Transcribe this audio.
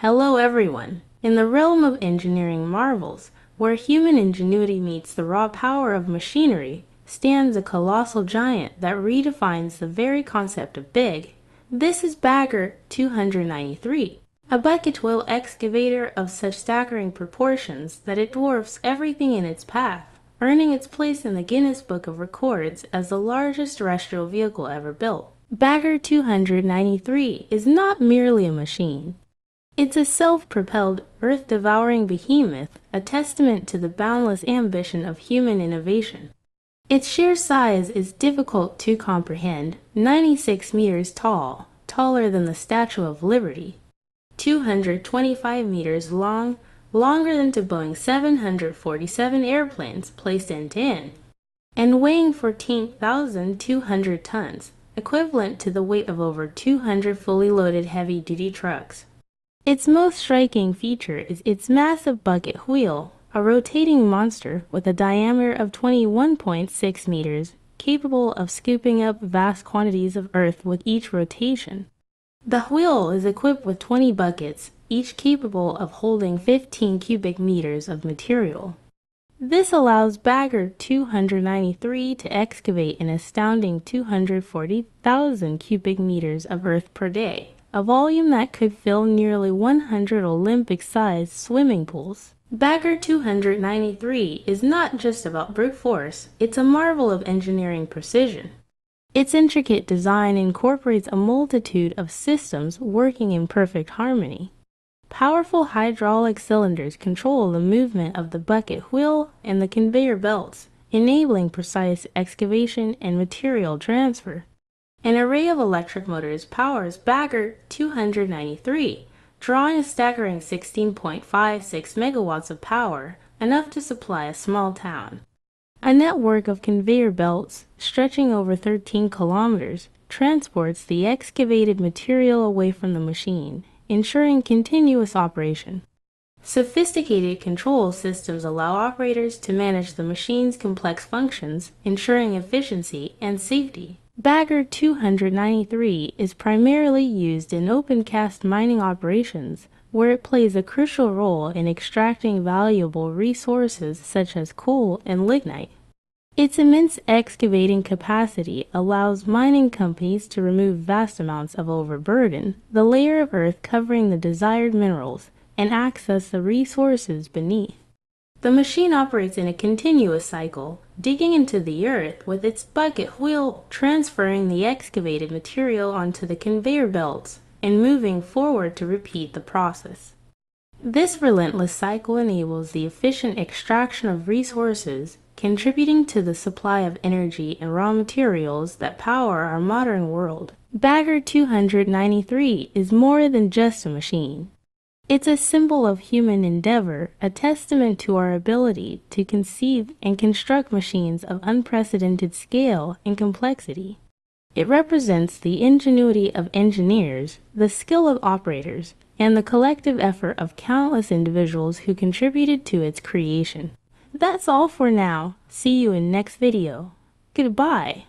Hello everyone! In the realm of engineering marvels, where human ingenuity meets the raw power of machinery, stands a colossal giant that redefines the very concept of big. This is Bagger 293, a bucket wheel excavator of such staggering proportions that it dwarfs everything in its path, earning its place in the Guinness Book of Records as the largest terrestrial vehicle ever built. Bagger 293 is not merely a machine. It's a self-propelled, earth-devouring behemoth, a testament to the boundless ambition of human innovation. Its sheer size is difficult to comprehend, 96 meters tall, taller than the Statue of Liberty, 225 meters long, longer than two Boeing 747 airplanes placed end to end, and weighing 14,200 tons, equivalent to the weight of over 200 fully loaded heavy-duty trucks. Its most striking feature is its massive bucket wheel, a rotating monster with a diameter of 21.6 meters, capable of scooping up vast quantities of earth with each rotation. The wheel is equipped with 20 buckets, each capable of holding 15 cubic meters of material. This allows Bagger 293 to excavate an astounding 240,000 cubic meters of earth per day, a volume that could fill nearly 100 Olympic-sized swimming pools. Bagger 293 is not just about brute force, it's a marvel of engineering precision. Its intricate design incorporates a multitude of systems working in perfect harmony. Powerful hydraulic cylinders control the movement of the bucket wheel and the conveyor belts, enabling precise excavation and material transfer. An array of electric motors powers Bagger 293, drawing a staggering 16.56 megawatts of power, enough to supply a small town. A network of conveyor belts, stretching over 13 kilometers, transports the excavated material away from the machine ensuring continuous operation. Sophisticated control systems allow operators to manage the machine's complex functions, ensuring efficiency and safety. Bagger 293 is primarily used in open cast mining operations, where it plays a crucial role in extracting valuable resources such as coal and lignite. Its immense excavating capacity allows mining companies to remove vast amounts of overburden, the layer of earth covering the desired minerals, and access the resources beneath. The machine operates in a continuous cycle, digging into the earth with its bucket wheel, transferring the excavated material onto the conveyor belts, and moving forward to repeat the process. This relentless cycle enables the efficient extraction of resources contributing to the supply of energy and raw materials that power our modern world. Bagger 293 is more than just a machine. It's a symbol of human endeavor, a testament to our ability to conceive and construct machines of unprecedented scale and complexity. It represents the ingenuity of engineers, the skill of operators, and the collective effort of countless individuals who contributed to its creation. That's all for now. See you in next video. Goodbye.